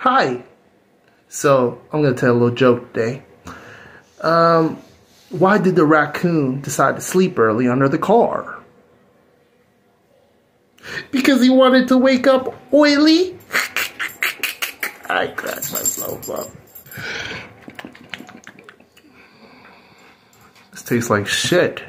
Hi. So I'm gonna tell a little joke today. Um, why did the raccoon decide to sleep early under the car? Because he wanted to wake up oily. I cracked myself up. This tastes like shit.